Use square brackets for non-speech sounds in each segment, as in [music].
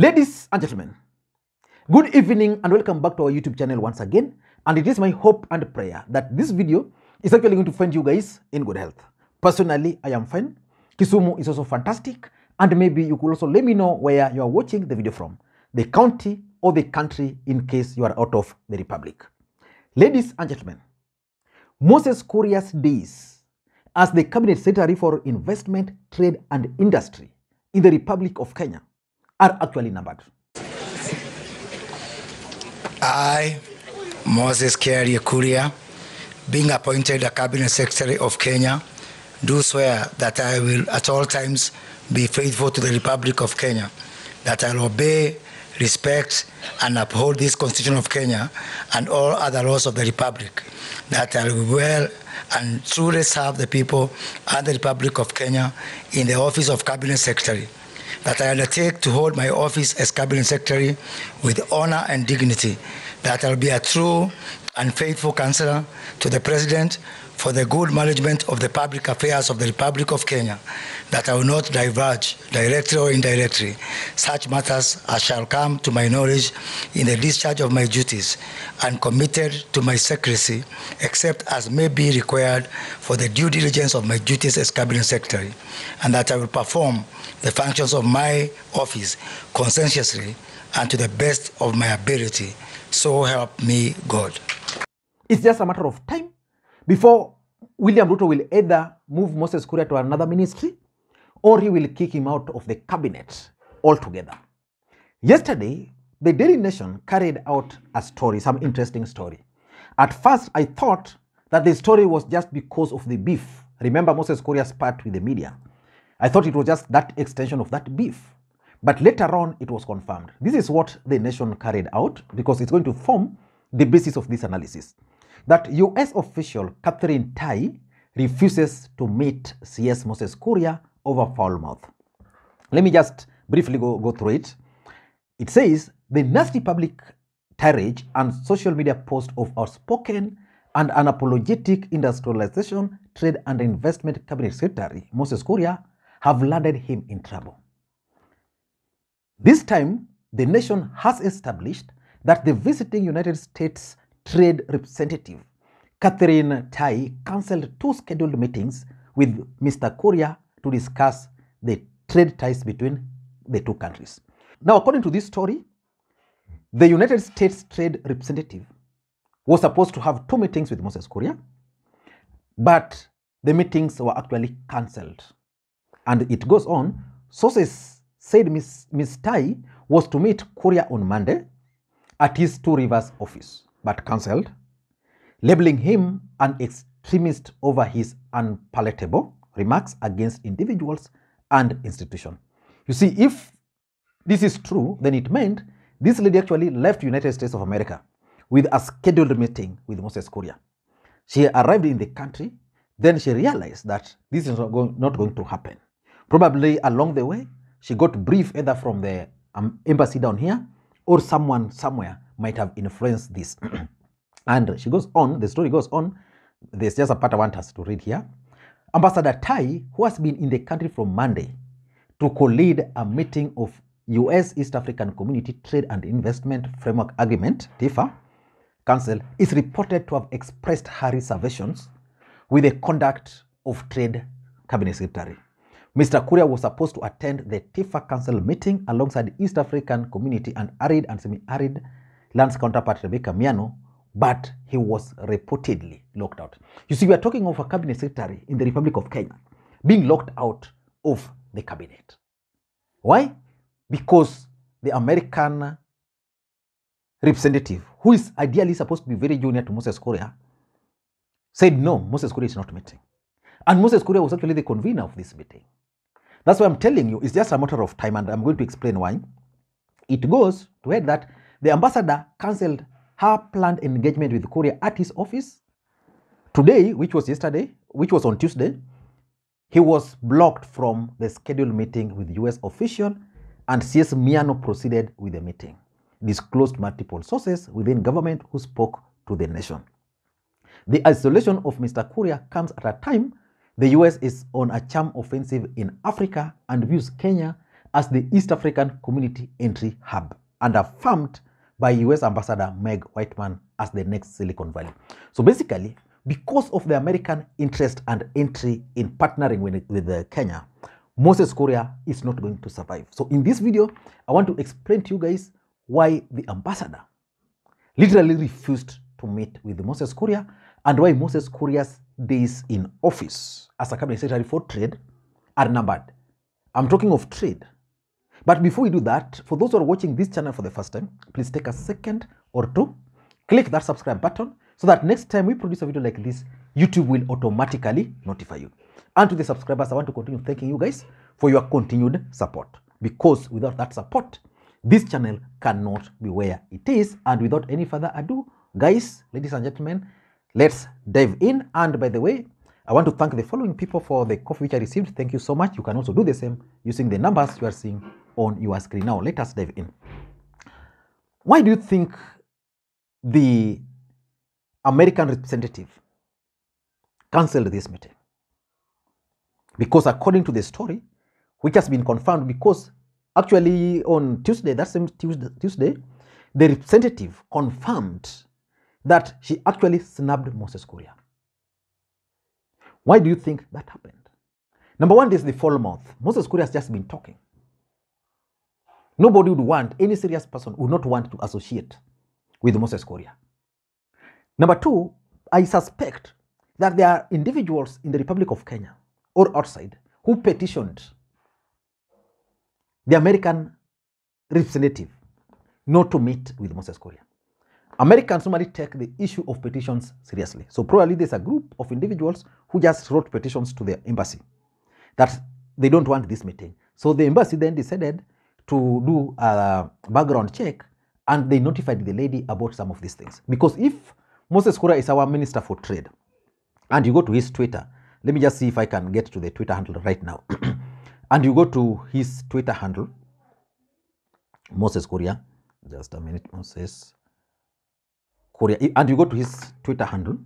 Ladies and gentlemen, good evening and welcome back to our YouTube channel once again. And it is my hope and prayer that this video is actually going to find you guys in good health. Personally, I am fine. Kisumu is also fantastic. And maybe you could also let me know where you are watching the video from the county or the country in case you are out of the republic. Ladies and gentlemen, Moses Kuria's days as the Cabinet Secretary for Investment, Trade and Industry in the Republic of Kenya are actually numbered. I, Moses Kiaria Kuria, being appointed a Cabinet Secretary of Kenya, do swear that I will at all times be faithful to the Republic of Kenya, that I will obey, respect, and uphold this Constitution of Kenya and all other laws of the Republic, that I will well and truly serve the people and the Republic of Kenya in the office of Cabinet Secretary, that I undertake to hold my office as Cabinet Secretary with honor and dignity, that I will be a true and faithful counselor to the President for the good management of the public affairs of the Republic of Kenya, that I will not diverge, directly or indirectly, such matters as shall come to my knowledge in the discharge of my duties, and committed to my secrecy, except as may be required for the due diligence of my duties as Cabinet Secretary, and that I will perform the functions of my office conscientiously and to the best of my ability. So help me God. It's just a matter of time before William Ruto will either move Moses Kuria to another ministry or he will kick him out of the cabinet altogether. Yesterday, the Daily Nation carried out a story, some interesting story. At first, I thought that the story was just because of the beef. Remember Moses Kuria's part with the media. I thought it was just that extension of that beef. But later on, it was confirmed. This is what the nation carried out because it's going to form the basis of this analysis. That US official Katherine Tai refuses to meet CS Moses Kuria over foul mouth. Let me just briefly go, go through it. It says the nasty public tirade and social media post of outspoken and unapologetic industrialization, trade and investment cabinet secretary Moses Kuria have landed him in trouble. This time, the nation has established that the visiting United States trade representative, Katherine Tai, cancelled two scheduled meetings with Mr. Kuria to discuss the trade ties between the two countries. Now, according to this story, the United States trade representative was supposed to have two meetings with Moses Kuria, but the meetings were actually cancelled. And it goes on, sources said Ms. Ms. Tai was to meet Kuria on Monday at his Two Rivers office, but cancelled, labeling him an extremist over his unpalatable remarks against individuals and institutions. You see, if this is true, then it meant this lady actually left United States of America with a scheduled meeting with Moses Kuria. She arrived in the country, then she realized that this is not going, not going to happen. Probably along the way, she got brief either from the um, embassy down here or someone somewhere might have influenced this. [clears throat] and she goes on, the story goes on. There's just a part I want us to read here. Ambassador Tai, who has been in the country from Monday to co-lead a meeting of U.S. East African Community Trade and Investment Framework Agreement (TIFA) Council, is reported to have expressed her reservations with the conduct of Trade Cabinet Secretary. Mr. Kuria was supposed to attend the TIFA Council meeting alongside East African Community and arid and semi-arid lands counterpart Rebecca Miano, but he was reportedly locked out. You see, we are talking of a cabinet secretary in the Republic of Kenya being locked out of the cabinet. Why? Because the American representative, who is ideally supposed to be very junior to Moses Kuria, said no, Moses Kuria is not meeting. And Moses Kuria was actually the convener of this meeting. That's why I'm telling you, it's just a matter of time, and I'm going to explain why. It goes to head that the ambassador cancelled her planned engagement with Kuria at his office. Today, which was yesterday, which was on Tuesday, he was blocked from the scheduled meeting with US official and CS Miano proceeded with the meeting, disclosed multiple sources within government who spoke to the nation. The isolation of Mr. Kuria comes at a time the US is on a charm offensive in Africa and views Kenya as the East African Community Entry Hub and affirmed by US Ambassador Meg Whitman as the next Silicon Valley. So basically, because of the American interest and entry in partnering with, with uh, Kenya, Moses Kuria is not going to survive. So in this video, I want to explain to you guys why the ambassador literally refused to meet with Moses Kuria and why Moses Kuria's days in office as a cabinet secretary for trade are numbered. I'm talking of trade. But before we do that, for those who are watching this channel for the first time, please take a second or two, click that subscribe button so that next time we produce a video like this, YouTube will automatically notify you. And to the subscribers, I want to continue thanking you guys for your continued support because without that support, this channel cannot be where it is. And without any further ado, guys, ladies and gentlemen, let's dive in. And by the way, I want to thank the following people for the coffee which I received. Thank you so much. You can also do the same using the numbers you are seeing on your screen. Now, let us dive in. Why do you think the American representative cancelled this meeting? Because according to the story, which has been confirmed, because actually on Tuesday, that same Tuesday, the representative confirmed that she actually snubbed Moses Kuria. Why do you think that happened? Number one is the full mouth. Moses Kuria has just been talking. Nobody would want, any serious person would not want to associate with Moses Kuria. Number two, I suspect that there are individuals in the Republic of Kenya or outside who petitioned the American representative not to meet with Moses Kuria. Americans normally take the issue of petitions seriously. So probably there's a group of individuals who just wrote petitions to the embassy that they don't want this meeting. So the embassy then decided to do a background check and they notified the lady about some of these things. Because if Moses Kuria is our minister for trade and you go to his Twitter, let me just see if I can get to the Twitter handle right now. [clears throat] and you go to his Twitter handle, Moses Kuria, just a minute, Moses Kuria, and you go to his Twitter handle,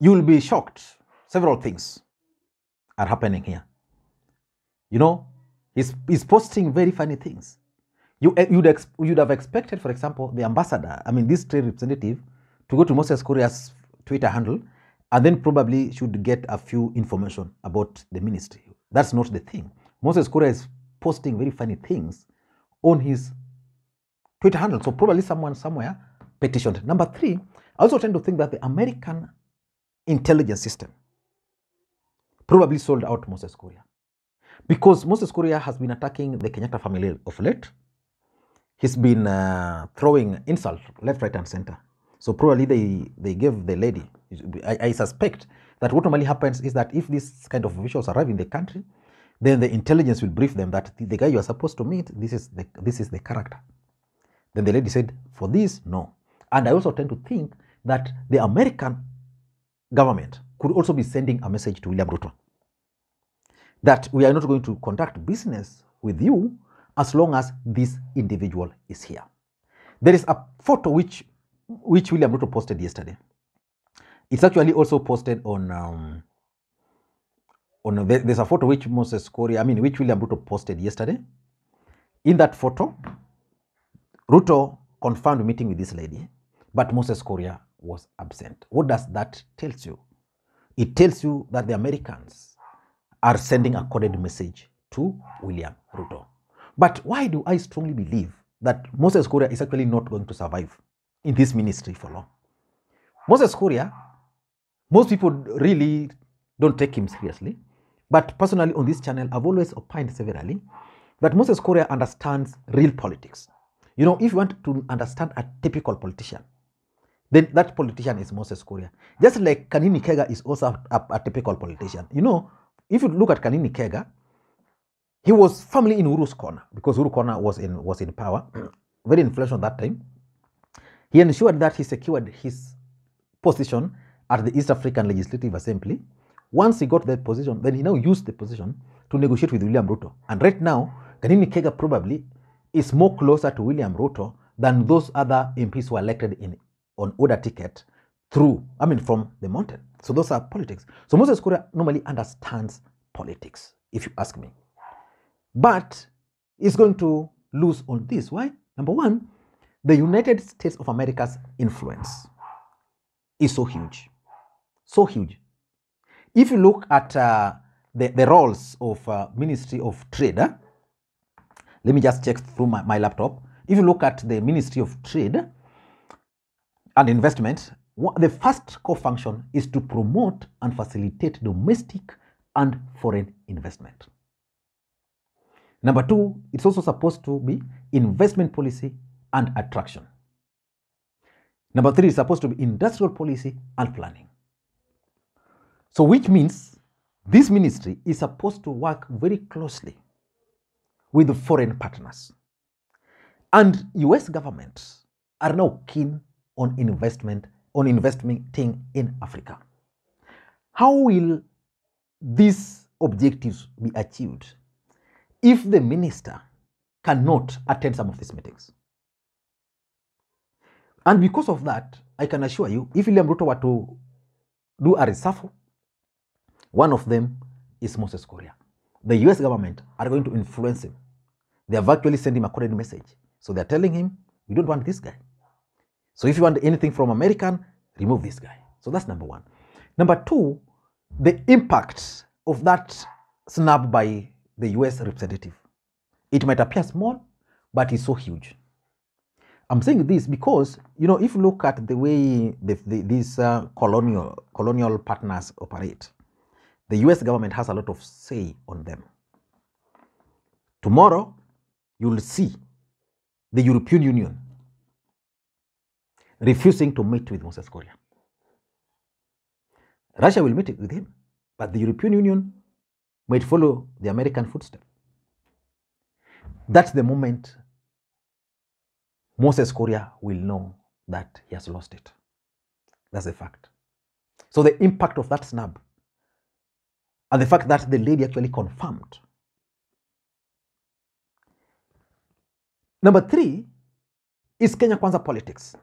you will be shocked. Several things are happening here. You know, he's, he's posting very funny things. You, eh, you'd, ex, you'd have expected, for example, the ambassador, I mean, this trade representative, to go to Moses Kuria's Twitter handle and then probably should get a few information about the ministry. That's not the thing. Moses Kuria is posting very funny things on his Twitter handle. So probably someone somewhere petitioned. Number three, I also tend to think that the American intelligence system probably sold out Moses Kuria. Because Moses Kuria has been attacking the Kenyatta family of late. He's been uh, throwing insult left, right, and center. So probably they, they gave the lady, I, I suspect that what normally happens is that if this kind of officials arrive in the country, then the intelligence will brief them that the, the guy you are supposed to meet, this is the, this is the character. Then the lady said, for this, no. And I also tend to think that the American government could also be sending a message to William Ruto that we are not going to conduct business with you as long as this individual is here. There is a photo which which William Ruto posted yesterday. It's actually also posted on um, on there's a photo which Moses Kuria, I mean, which William Ruto posted yesterday. In that photo, Ruto confirmed meeting with this lady, but Moses Kuria was absent. What does that tell you? It tells you that the Americans are sending a coded message to William Ruto. But why do I strongly believe that Moses Kuria is actually not going to survive in this ministry for long? Moses Kuria, most people really don't take him seriously. But personally, on this channel, I've always opined severally that Moses Kuria understands real politics. You know, if you want to understand a typical politician, then that politician is Moses Kuria. Just like Kanini Kega is also a, a, typical politician. You know, if you look at Kanini Kega, he was firmly in Uhuru's corner because Uhuru corner was in was in power, [clears throat] very influential that time. He ensured that he secured his position at the East African Legislative Assembly. Once he got that position, then he now used the position to negotiate with William Ruto. And right now, Kanini Kega probably is more closer to William Ruto than those other MPs who were elected in on order ticket through, I mean, from the mountain. So those are politics. So Moses Kuria normally understands politics. if you ask me. But he's going to lose on this. Why? Number one, the United States of America's influence is so huge. So huge. If you look at uh, the, the roles of uh, Ministry of Trade, eh, let me just check through my, my laptop. If you look at the Ministry of Trade and Investment, the first core function is to promote and facilitate domestic and foreign investment. Number two, it's also supposed to be investment policy and attraction. Number three is supposed to be industrial policy and planning. So, which means this ministry is supposed to work very closely with foreign partners. And US governments are now keen on investment, on investing in Africa. How will these objectives be achieved if the minister cannot attend some of these meetings? And because of that, I can assure you, if William Ruto were to do a reshuffle, one of them is Moses Kuria. The US government are going to influence him. They have actually sent him a coded message. So they're telling him, we don't want this guy. So if you want anything from American, remove this guy. So that's number one. Number two, the impact of that snub by the US representative. It might appear small, but it's so huge. I'm saying this because you know if you look at the way the, the, these uh, colonial colonial partners operate, the U.S. government has a lot of say on them. Tomorrow, you will see the European Union refusing to meet with Moses Kuria. Russia will meet with him, but the European Union might follow the American footstep. That's the moment Moses Kuria will know that he has lost it. That's a fact. So the impact of that snub and the fact that the lady actually confirmed. Number three is Kenya Kwanza politics.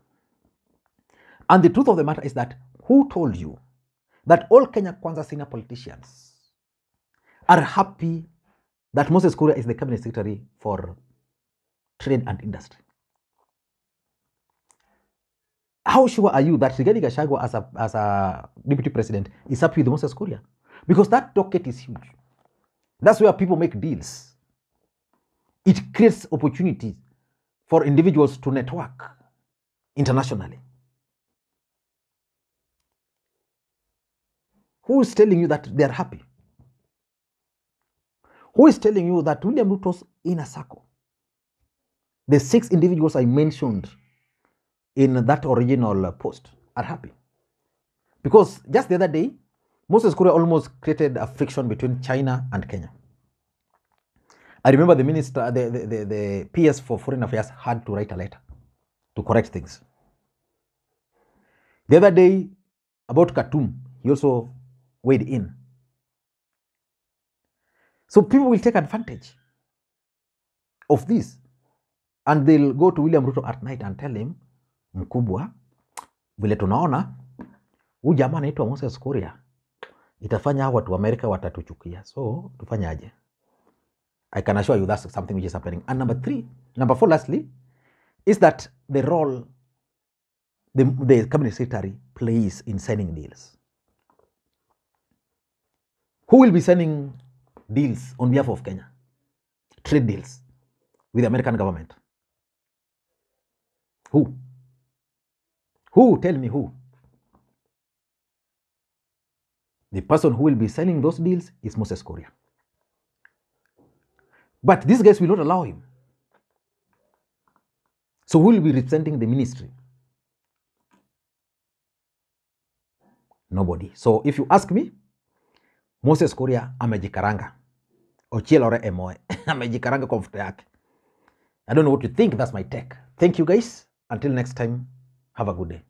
And the truth of the matter is that who told you that all Kenya Kwanza senior politicians are happy that Moses Kuria is the cabinet secretary for trade and industry? How sure are you that Rigathi Gachagua as a, as a deputy president is happy with Moses Kuria? Because that docket is huge. That's where people make deals. It creates opportunities for individuals to network internationally. Who is telling you that they are happy? Who is telling you that William Ruto's inner circle, the six individuals I mentioned in that original post, are happy? Because just the other day, Moses Kuria almost created a friction between China and Kenya. I remember the minister, the, the, the, the PS for Foreign Affairs had to write a letter to correct things. The other day, about Khartoum, he also weighed in. So people will take advantage of this and they'll go to William Ruto at night and tell him, mkubwa, vile tunaona huyu jamaa anaitwa Moses Kuria itafanya hao watu wa Amerika watatuchukia, so tufanye aje? I can assure you that's something which is happening. And number three, number four, lastly, is that the role the, the cabinet secretary plays in signing deals. Who will be signing deals on behalf of Kenya? Trade deals with the American government. Who? Who? Tell me who. The person who will be signing those deals is Moses Kuria. But these guys will not allow him. So who will be representing the ministry? Nobody. So if you ask me, Moses Kuria amejikaranga. ochielore Emoe [laughs] amejikaranga kwa mfuta yake. I don't know what you think. That's my take. Thank you guys. Until next time, have a good day.